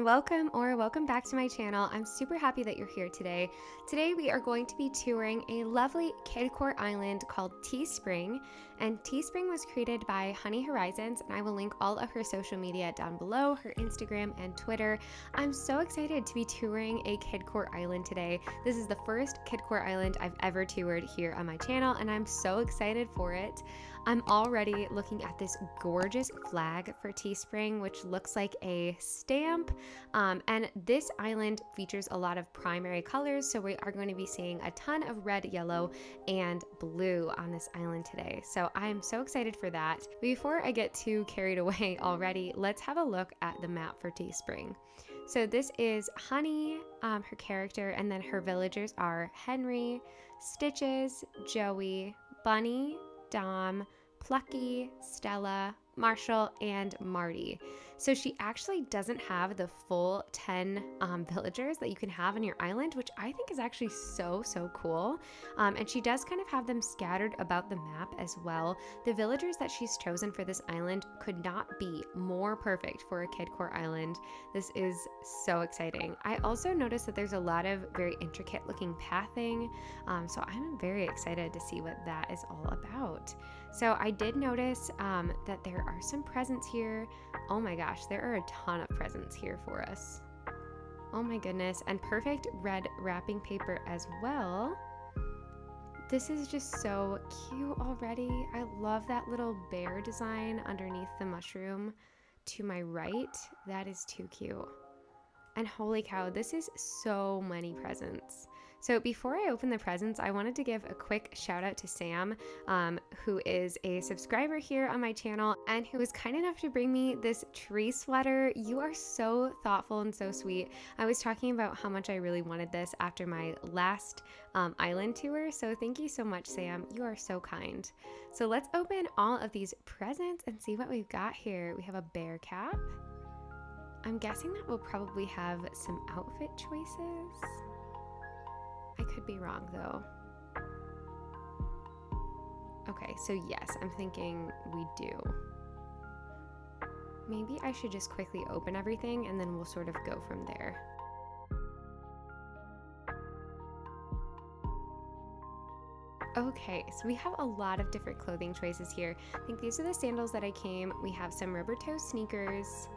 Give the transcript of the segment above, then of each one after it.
and welcome or welcome back to my channel. I'm super happy that you're here today. Today we are going to be touring a lovely Kidcore island called Tea Spring and Tea Spring was created by Honey Horizons and I will link all of her social media down below, her Instagram and Twitter. I'm so excited to be touring a Kidcore island today. This is the first Kidcore island I've ever toured here on my channel and I'm so excited for it. I'm already looking at this gorgeous flag for Tea Spring, which looks like a stamp. Um, and this island features a lot of primary colors, so we are going to be seeing a ton of red, yellow, and blue on this island today. So I'm so excited for that. Before I get too carried away already, let's have a look at the map for Tea Spring. So this is Honey, um, her character, and then her villagers are Henry, Stitches, Joey, Bunny, Dom, Plucky, Stella, Marshall, and Marty. So she actually doesn't have the full 10 um, villagers that you can have on your island, which I think is actually so, so cool. Um, and she does kind of have them scattered about the map as well. The villagers that she's chosen for this island could not be more perfect for a Kidcore island. This is so exciting. I also noticed that there's a lot of very intricate looking pathing, um, so I'm very excited to see what that is all about. So I did notice um, that there are some presents here. Oh my gosh, there are a ton of presents here for us. Oh my goodness, and perfect red wrapping paper as well. This is just so cute already. I love that little bear design underneath the mushroom to my right. That is too cute. And holy cow, this is so many presents. So before I open the presents, I wanted to give a quick shout out to Sam, um, who is a subscriber here on my channel and who was kind enough to bring me this tree sweater. You are so thoughtful and so sweet. I was talking about how much I really wanted this after my last um, island tour, so thank you so much, Sam. You are so kind. So let's open all of these presents and see what we've got here. We have a bear cap. I'm guessing that we'll probably have some outfit choices. I could be wrong though. Okay, so yes, I'm thinking we do. Maybe I should just quickly open everything and then we'll sort of go from there. Okay, so we have a lot of different clothing choices here. I think these are the sandals that I came. We have some rubber toe sneakers,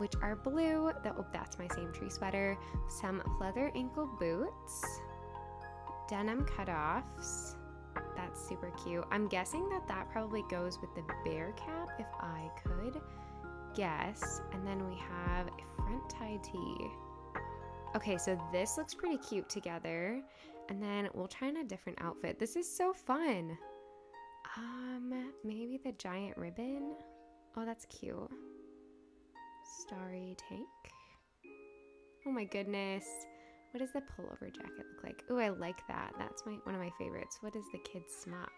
which are blue. That, oh, that's my same tree sweater. Some leather ankle boots, denim cutoffs. That's super cute. I'm guessing that that probably goes with the bear cap if I could guess. And then we have a front tie tee. Okay, so this looks pretty cute together. And then we'll try on a different outfit. This is so fun. Um, maybe the giant ribbon. Oh, that's cute starry tank. Oh my goodness. What does the pullover jacket look like? Oh, I like that. That's my one of my favorites. What is the kid's smock?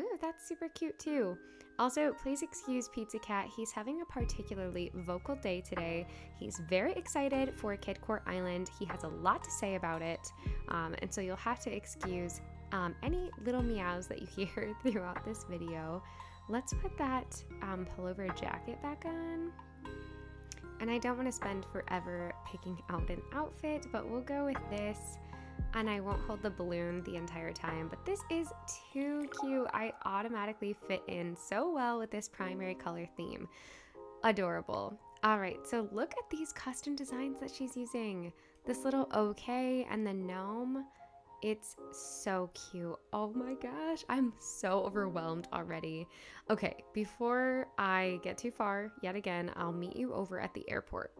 Ooh, that's super cute too. Also, please excuse Pizza Cat. He's having a particularly vocal day today. He's very excited for Kidcore Island. He has a lot to say about it. Um, and so you'll have to excuse um, any little meows that you hear throughout this video. Let's put that um, pullover jacket back on. And I don't want to spend forever picking out an outfit, but we'll go with this. And I won't hold the balloon the entire time, but this is too cute. I automatically fit in so well with this primary color theme. Adorable. All right, so look at these custom designs that she's using. This little okay and the gnome. It's so cute. Oh my gosh, I'm so overwhelmed already. Okay, before I get too far, yet again, I'll meet you over at the airport.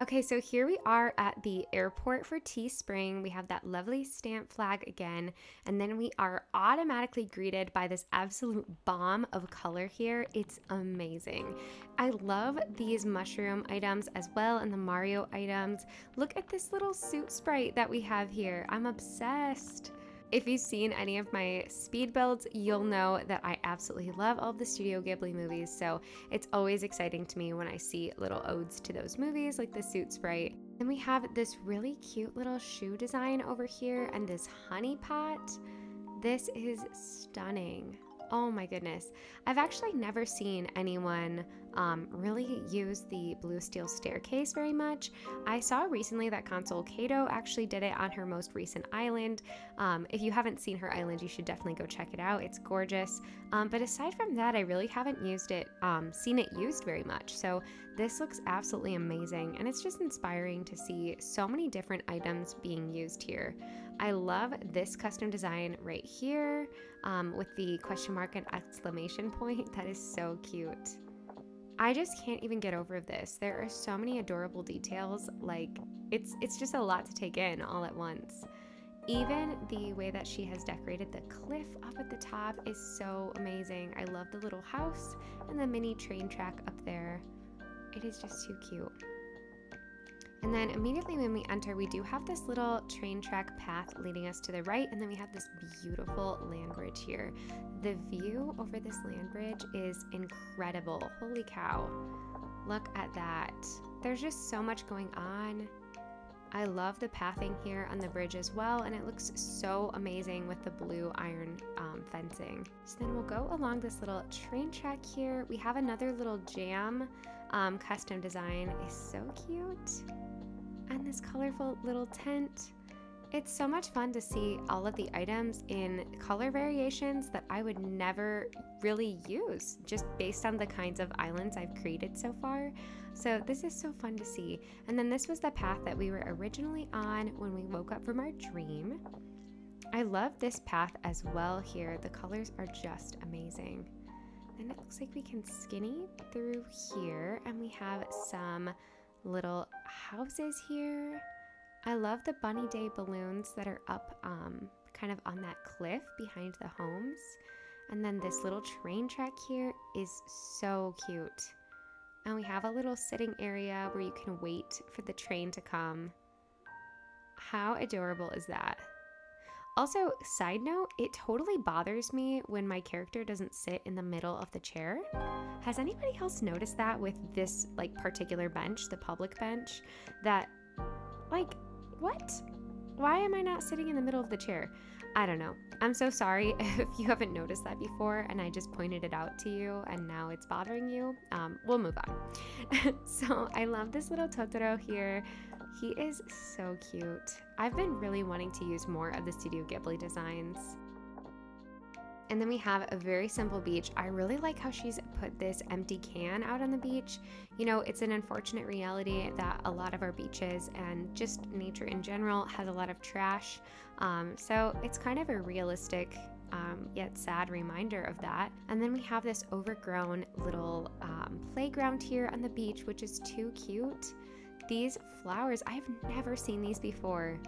Okay, so here we are at the airport for Tea Spring. We have that lovely stamp flag again, and then we are automatically greeted by this absolute bomb of color here. It's amazing. I love these mushroom items as well and the Mario items. Look at this little soot sprite that we have here. I'm obsessed. If you've seen any of my speed builds, you'll know that I absolutely love all the Studio Ghibli movies, so it's always exciting to me when I see little odes to those movies like the Soot Sprite. Then we have this really cute little shoe design over here and this honey pot. This is stunning. Oh my goodness. I've actually never seen anyone um, really use the blue steel staircase very much. I saw recently that Console Kato actually did it on her most recent island. Um, if you haven't seen her island, you should definitely go check it out. It's gorgeous. Um, but aside from that, I really haven't used it, um, seen it used very much. So this looks absolutely amazing and it's just inspiring to see so many different items being used here. I love this custom design right here um, with the question mark and exclamation point. That is so cute. I just can't even get over this. There are so many adorable details. Like it's it's just a lot to take in all at once. Even the way that she has decorated the cliff up at the top is so amazing. I love the little house and the mini train track up there. It is just too cute. And then immediately when we enter, we do have this little train track path leading us to the right, and then we have this beautiful land bridge here. The view over this land bridge is incredible. Holy cow. Look at that. There's just so much going on. I love the pathing here on the bridge as well, and it looks so amazing with the blue iron um, fencing. So then we'll go along this little train track here. We have another little jam um, custom design. is so cute and this colorful little tent. It's so much fun to see all of the items in color variations that I would never really use just based on the kinds of islands I've created so far. So this is so fun to see. And then this was the path that we were originally on when we woke up from our dream. I love this path as well here. The colors are just amazing. And it looks like we can skinny through here and we have some little houses here. I love the Bunny Day balloons that are up um, kind of on that cliff behind the homes. And then this little train track here is so cute. And we have a little sitting area where you can wait for the train to come. How adorable is that? Also, side note, it totally bothers me when my character doesn't sit in the middle of the chair. Has anybody else noticed that with this like particular bench, the public bench, that like what? Why am I not sitting in the middle of the chair? I don't know. I'm so sorry if you haven't noticed that before and I just pointed it out to you and now it's bothering you. Um, we'll move on. so I love this little Totoro here. He is so cute. I've been really wanting to use more of the Studio Ghibli designs. And then we have a very simple beach. I really like how she's put this empty can out on the beach. You know, it's an unfortunate reality that a lot of our beaches and just nature in general has a lot of trash. Um, so it's kind of a realistic um, yet sad reminder of that. And then we have this overgrown little um, playground here on the beach, which is too cute. These flowers, I've never seen these before.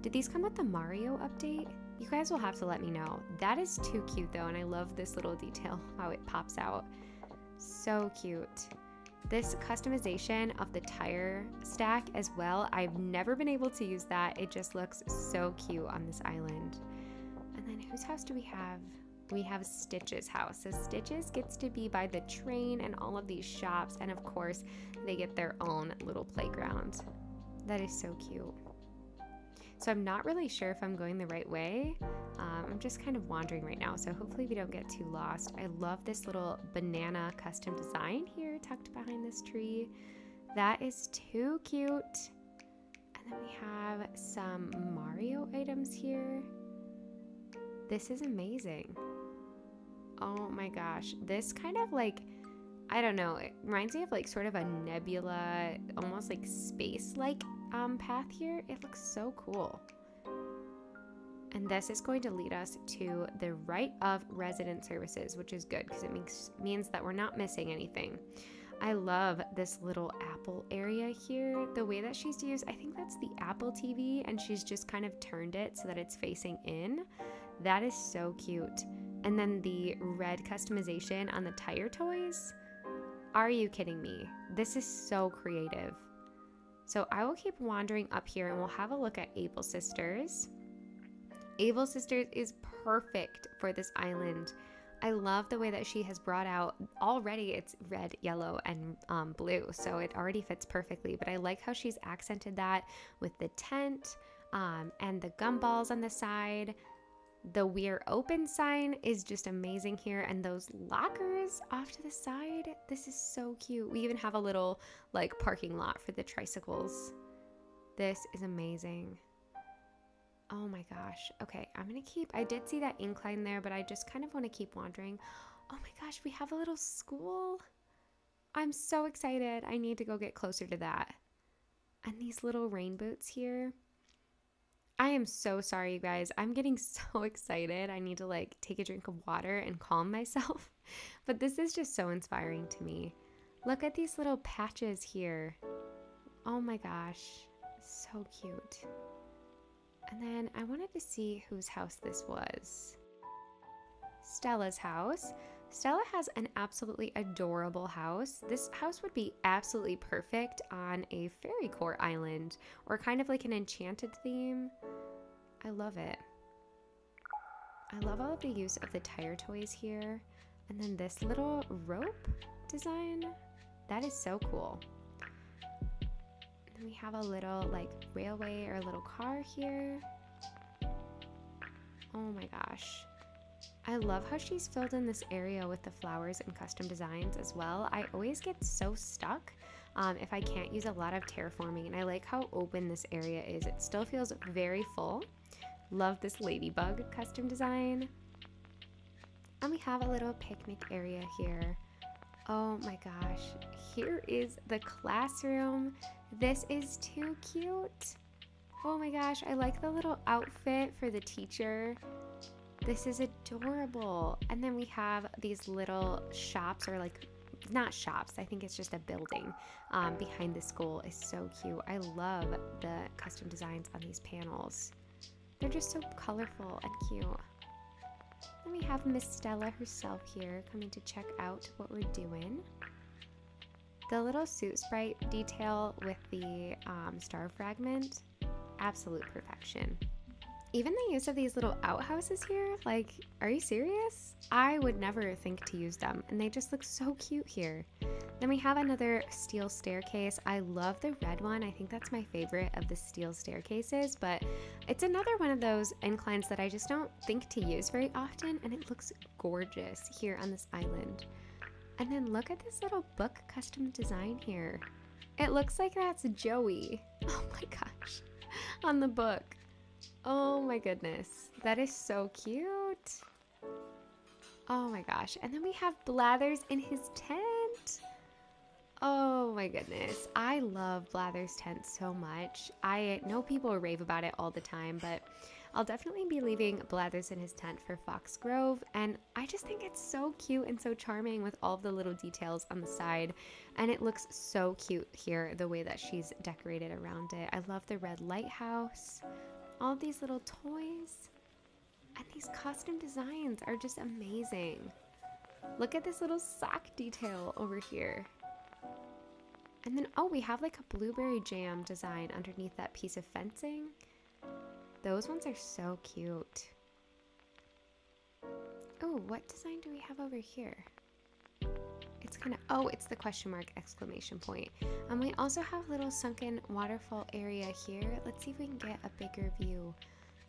Did these come with the Mario update? You guys will have to let me know. That is too cute though, and I love this little detail, how it pops out. So cute. This customization of the tire stack as well, I've never been able to use that. It just looks so cute on this island. And then whose house do we have? We have Stitch's house. So Stitch's gets to be by the train and all of these shops, and of course, they get their own little playground. That is so cute. So I'm not really sure if I'm going the right way. Um, I'm just kind of wandering right now, so hopefully we don't get too lost. I love this little banana custom design here tucked behind this tree. That is too cute. And then we have some Mario items here. This is amazing. Oh my gosh. This kind of like, I don't know, it reminds me of like sort of a nebula, almost like space like um, path here. It looks so cool. And this is going to lead us to the right of resident services, which is good because it makes, means that we're not missing anything. I love this little Apple area here. The way that she's used, I think that's the Apple TV, and she's just kind of turned it so that it's facing in. That is so cute. And then the red customization on the tire toys. Are you kidding me? This is so creative. So I will keep wandering up here and we'll have a look at Able Sisters. Able Sisters is perfect for this island. I love the way that she has brought out already it's red, yellow, and um, blue, so it already fits perfectly. But I like how she's accented that with the tent um, and the gumballs on the side The We're Open sign is just amazing here. And those lockers off to the side, this is so cute. We even have a little like parking lot for the tricycles. This is amazing. Oh my gosh. Okay, I'm gonna keep, I did see that incline there, but I just kind of want to keep wandering. Oh my gosh, we have a little school. I'm so excited. I need to go get closer to that. And these little rain boots here. I am so sorry, you guys. I'm getting so excited. I need to like take a drink of water and calm myself. But this is just so inspiring to me. Look at these little patches here. Oh my gosh. So cute. And then I wanted to see whose house this was. Stella's house. Stella has an absolutely adorable house. This house would be absolutely perfect on a fairycore island or kind of like an enchanted theme. I love it. I love all of the use of the tire toys here. And then this little rope design, that is so cool. And we have a little like railway or a little car here. Oh my gosh. I love how she's filled in this area with the flowers and custom designs as well. I always get so stuck um, if I can't use a lot of terraforming and I like how open this area is. It still feels very full. Love this ladybug custom design. And we have a little picnic area here. Oh my gosh, here is the classroom. This is too cute. Oh my gosh, I like the little outfit for the teacher. This is adorable. And then we have these little shops or like not shops, I think it's just a building um, behind the school is so cute. I love the custom designs on these panels. They're just so colorful and cute. Then we have Miss Stella herself here coming to check out what we're doing. The little soot sprite detail with the um, star fragment, absolute perfection. Even the use of these little outhouses here, like, are you serious? I would never think to use them, and they just look so cute here. Then we have another steel staircase. I love the red one. I think that's my favorite of the steel staircases, but it's another one of those inclines that I just don't think to use very often, and it looks gorgeous here on this island. And then look at this little book custom design here. It looks like that's Joey. Oh my gosh. On the book. Oh my goodness. That is so cute. Oh my gosh. And then we have Blathers in his tent. Oh my goodness. I love Blathers' tent so much. I know people rave about it all the time, but I'll definitely be leaving Blathers in his tent for Foxgrove, and I just think it's so cute and so charming with all the little details on the side, and it looks so cute here, the way that she's decorated around it. I love the red lighthouse all these little toys and these custom designs are just amazing. Look at this little sock detail over here. And then, oh, we have like a blueberry jam design underneath that piece of fencing. Those ones are so cute. Oh, what design do we have over here? It's kind of, oh, it's the question mark exclamation point. Um, we also have a little sunken waterfall area here. Let's see if we can get a bigger view.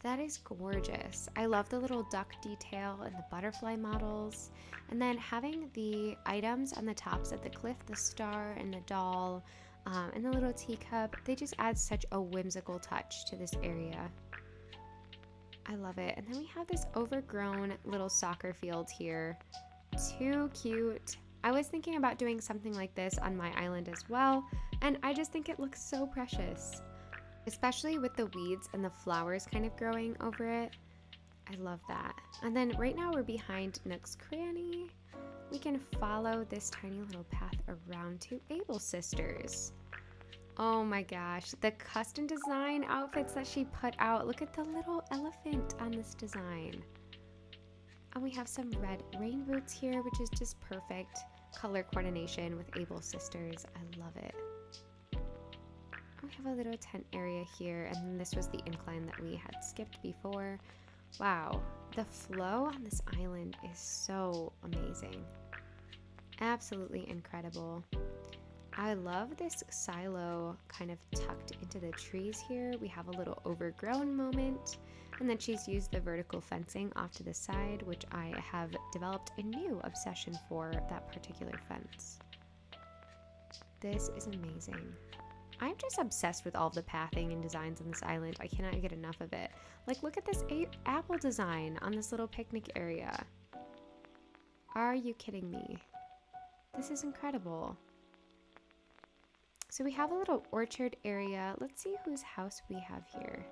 That is gorgeous. I love the little duck detail and the butterfly models. And then having the items on the tops of the cliff, the star and the doll, um, and the little teacup, they just add such a whimsical touch to this area. I love it. And then we have this overgrown little soccer field here. Too cute. I was thinking about doing something like this on my island as well, and I just think it looks so precious. Especially with the weeds and the flowers kind of growing over it. I love that. And then right now we're behind Nook's Cranny. We can follow this tiny little path around to Able Sisters. Oh my gosh, the custom design outfits that she put out. Look at the little elephant on this design. And we have some red rain boots here, which is just perfect color coordination with Able Sisters. I love it. We have a little tent area here, and this was the incline that we had skipped before. Wow, the flow on this island is so amazing. Absolutely incredible. I love this silo kind of tucked into the trees here. We have a little overgrown moment. And then she's used the vertical fencing off to the side, which I have developed a new obsession for that particular fence. This is amazing. I'm just obsessed with all the pathing and designs on this island. I cannot get enough of it. Like, look at this apple design on this little picnic area. Are you kidding me? This is incredible. So we have a little orchard area. Let's see whose house we have here.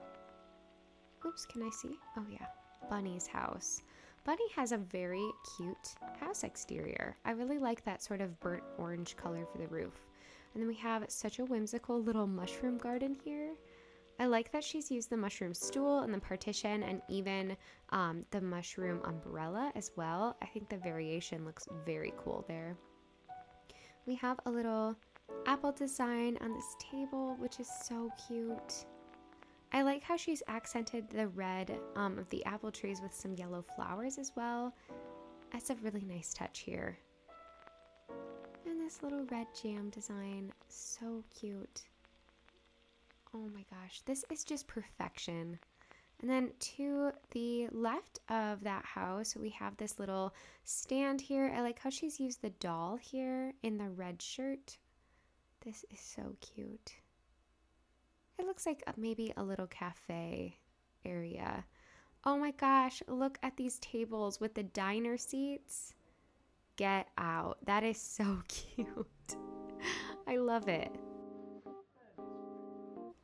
Oops, can I see? Oh yeah, Bunny's house. Bunny has a very cute house exterior. I really like that sort of burnt orange color for the roof. And then we have such a whimsical little mushroom garden here. I like that she's used the mushroom stool and the partition and even um, the mushroom umbrella as well. I think the variation looks very cool there. We have a little apple design on this table, which is so cute. I like how she's accented the red um, of the apple trees with some yellow flowers as well. That's a really nice touch here. And this little red jam design, so cute. Oh my gosh, this is just perfection. And then to the left of that house, we have this little stand here. I like how she's used the doll here in the red shirt. This is so cute. It looks like maybe a little cafe area. Oh my gosh, look at these tables with the diner seats. Get out. That is so cute. I love it.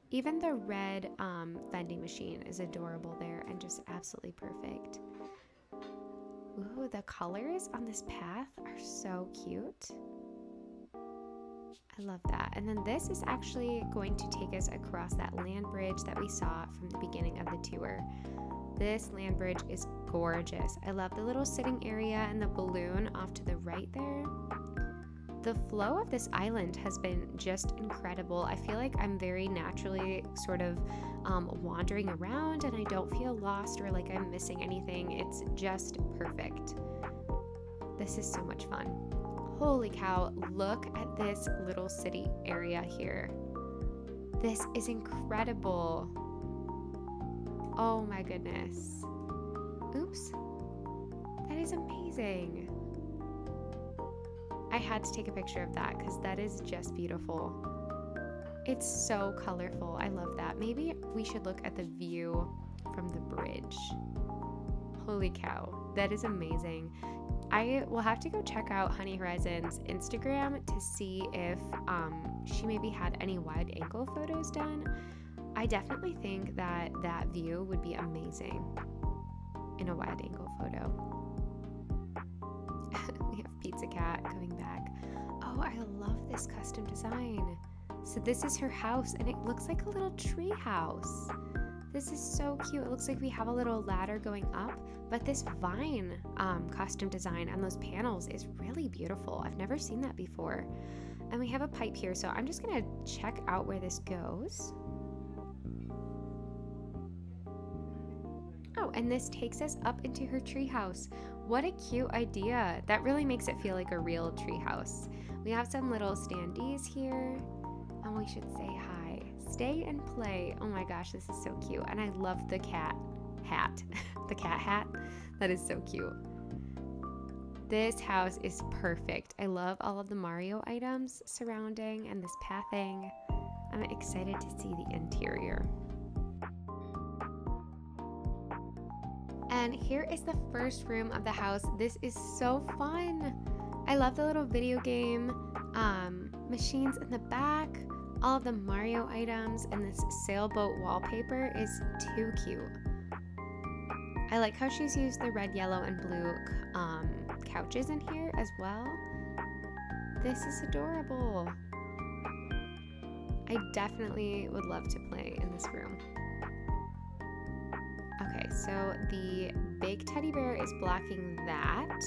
Even the red um, vending machine is adorable there and just absolutely perfect. Ooh, the colors on this path are so cute. I love that. And then this is actually going to take us across that land bridge that we saw from the beginning of the tour. This land bridge is gorgeous. I love the little sitting area and the balloon off to the right there. The flow of this island has been just incredible. I feel like I'm very naturally sort of um, wandering around and I don't feel lost or like I'm missing anything. It's just perfect. This is so much fun. Holy cow, look at this little city area here. This is incredible. Oh my goodness. Oops. That is amazing. I had to take a picture of that because that is just beautiful. It's so colorful. I love that. Maybe we should look at the view from the bridge. Holy cow, that is amazing. I will have to go check out Honey Horizon's Instagram to see if um, she maybe had any wide angle photos done. I definitely think that that view would be amazing in a wide angle photo. we have Pizza Cat coming back. Oh, I love this custom design. So this is her house and it looks like a little tree house. This is so cute. It looks like we have a little ladder going up, but this vine um, costume design on those panels is really beautiful. I've never seen that before. And we have a pipe here, so I'm just gonna check out where this goes. Oh, and this takes us up into her treehouse. What a cute idea. That really makes it feel like a real treehouse. We have some little standees here, and we should say hi. Stay and play. Oh my gosh, this is so cute. And I love the cat hat. the cat hat. That is so cute. This house is perfect. I love all of the Mario items surrounding and this pathing. I'm excited to see the interior. And here is the first room of the house. This is so fun. I love the little video game um, machines in the back all of the Mario items and this sailboat wallpaper is too cute. I like how she's used the red, yellow, and blue um, couches in here as well. This is adorable. I definitely would love to play in this room. Okay, so the big teddy bear is blocking that.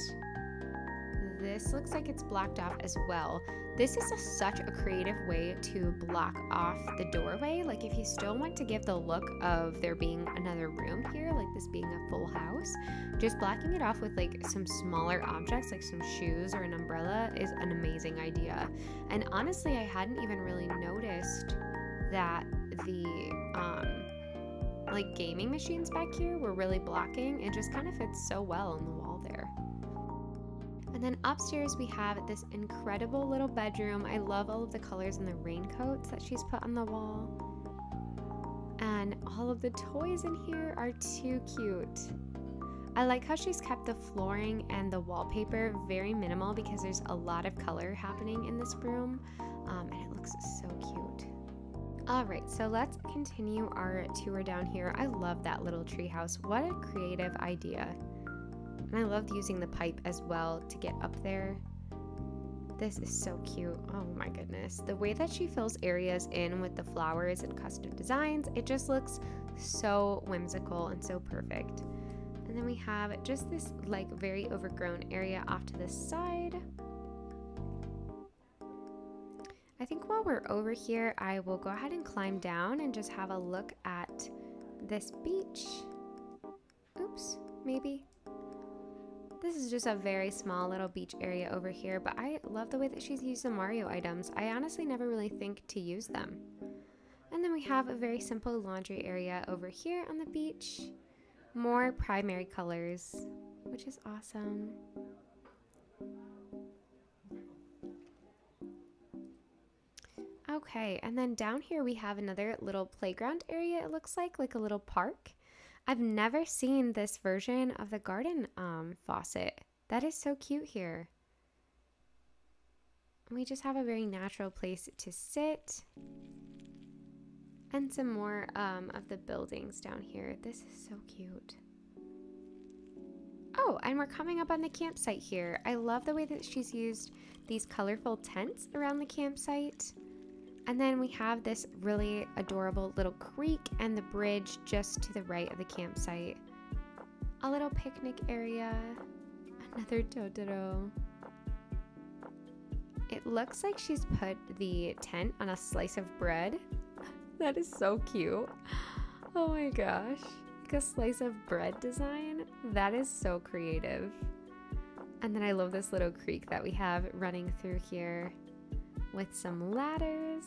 This looks like it's blocked off as well. This is a, such a creative way to block off the doorway. Like if you still want to give the look of there being another room here, like this being a full house, just blocking it off with like some smaller objects like some shoes or an umbrella is an amazing idea. And honestly, I hadn't even really noticed that the um like gaming machines back here were really blocking. It just kind of fits so well on the wall then upstairs we have this incredible little bedroom. I love all of the colors and the raincoats that she's put on the wall. And all of the toys in here are too cute. I like how she's kept the flooring and the wallpaper very minimal because there's a lot of color happening in this room um, and it looks so cute. All right, so let's continue our tour down here. I love that little treehouse. What a creative idea. And I loved using the pipe as well to get up there. This is so cute. Oh my goodness. The way that she fills areas in with the flowers and custom designs, it just looks so whimsical and so perfect. And then we have just this like very overgrown area off to the side. I think while we're over here, I will go ahead and climb down and just have a look at this beach. Oops, maybe. This is just a very small little beach area over here, but I love the way that she's used the Mario items. I honestly never really think to use them. And then we have a very simple laundry area over here on the beach. More primary colors, which is awesome. Okay, and then down here we have another little playground area, it looks like, like a little park. I've never seen this version of the garden um, faucet. That is so cute here. We just have a very natural place to sit. And some more um, of the buildings down here. This is so cute. Oh, and we're coming up on the campsite here. I love the way that she's used these colorful tents around the campsite. And then we have this really adorable little creek and the bridge just to the right of the campsite. A little picnic area. Another Totoro. It looks like she's put the tent on a slice of bread. that is so cute. Oh my gosh. Like a slice of bread design. That is so creative. And then I love this little creek that we have running through here with some ladders.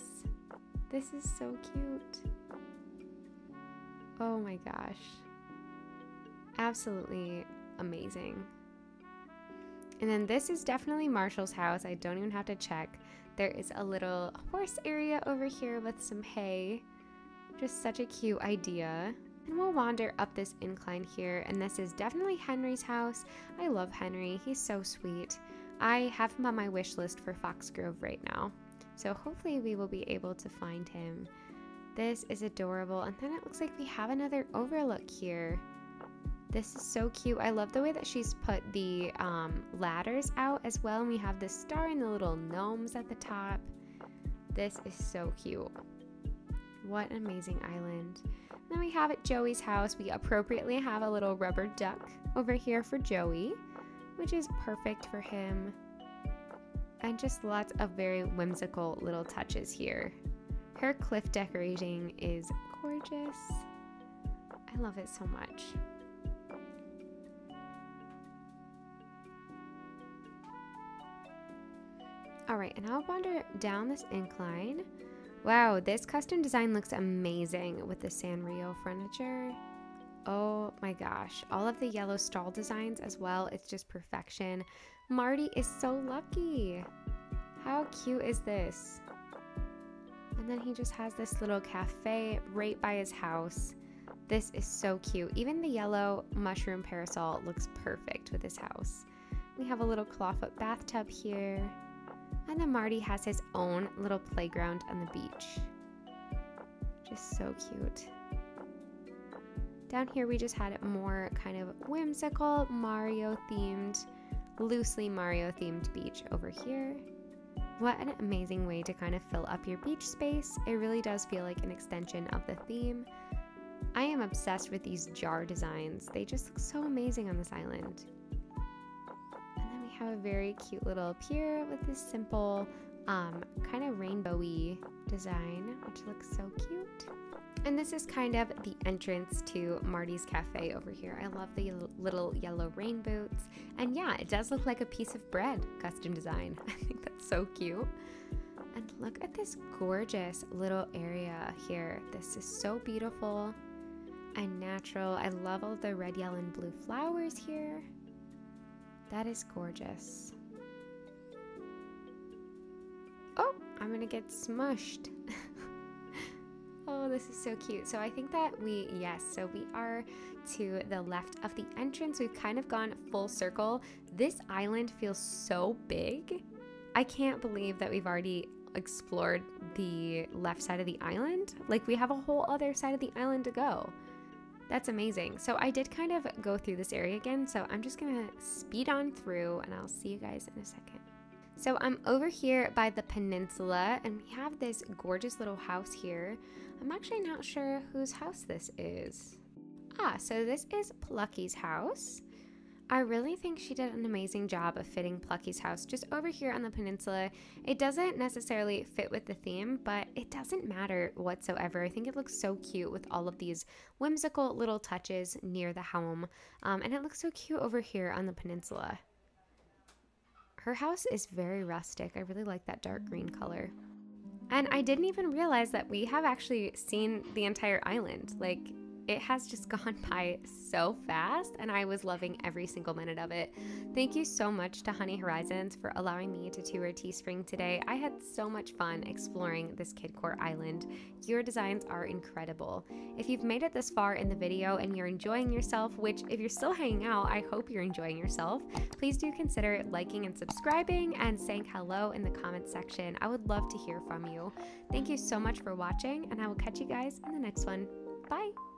This is so cute. Oh my gosh. Absolutely amazing. And then this is definitely Marshall's house. I don't even have to check. There is a little horse area over here with some hay. Just such a cute idea. And we'll wander up this incline here. And this is definitely Henry's house. I love Henry. He's so sweet. I have him on my wish list for Foxgrove right now. So hopefully we will be able to find him. This is adorable. And then it looks like we have another overlook here. This is so cute. I love the way that she's put the um, ladders out as well. And we have the star and the little gnomes at the top. This is so cute. What an amazing island. then we have at Joey's house, we appropriately have a little rubber duck over here for Joey which is perfect for him. And just lots of very whimsical little touches here. Her cliff decorating is gorgeous. I love it so much. All right, and I'll wander down this incline. Wow, this custom design looks amazing with the Sanrio furniture. Oh my gosh. All of the yellow stall designs as well. It's just perfection. Marty is so lucky. How cute is this? And then he just has this little cafe right by his house. This is so cute. Even the yellow mushroom parasol looks perfect with his house. We have a little clawfoot bathtub here. And then Marty has his own little playground on the beach. Just so cute. Down here we just had more kind of whimsical Mario themed, loosely Mario themed beach over here. What an amazing way to kind of fill up your beach space. It really does feel like an extension of the theme. I am obsessed with these jar designs. They just look so amazing on this island. And then we have a very cute little pier with this simple, um, kind of rainbowy design, which looks so cute. And this is kind of the entrance to Marty's Cafe over here. I love the little yellow rain boots. And yeah, it does look like a piece of bread custom design. I think that's so cute. And look at this gorgeous little area here. This is so beautiful and natural. I love all the red, yellow, and blue flowers here. That is gorgeous. Oh, I'm gonna get smushed. Oh, this is so cute. So I think that we, yes, so we are to the left of the entrance. We've kind of gone full circle. This island feels so big. I can't believe that we've already explored the left side of the island. Like we have a whole other side of the island to go. That's amazing. So I did kind of go through this area again. So I'm just to speed on through and I'll see you guys in a second. So I'm over here by the peninsula and we have this gorgeous little house here. I'm actually not sure whose house this is. Ah, so this is Plucky's house. I really think she did an amazing job of fitting Plucky's house just over here on the peninsula. It doesn't necessarily fit with the theme, but it doesn't matter whatsoever. I think it looks so cute with all of these whimsical little touches near the home. Um, and it looks so cute over here on the peninsula. Her house is very rustic. I really like that dark green color. And I didn't even realize that we have actually seen the entire island. Like, it has just gone by so fast, and I was loving every single minute of it. Thank you so much to Honey Horizons for allowing me to tour Tea Spring today. I had so much fun exploring this Kidcore island. Your designs are incredible. If you've made it this far in the video and you're enjoying yourself, which if you're still hanging out, I hope you're enjoying yourself, please do consider liking and subscribing and saying hello in the comments section. I would love to hear from you. Thank you so much for watching, and I will catch you guys in the next one. Bye!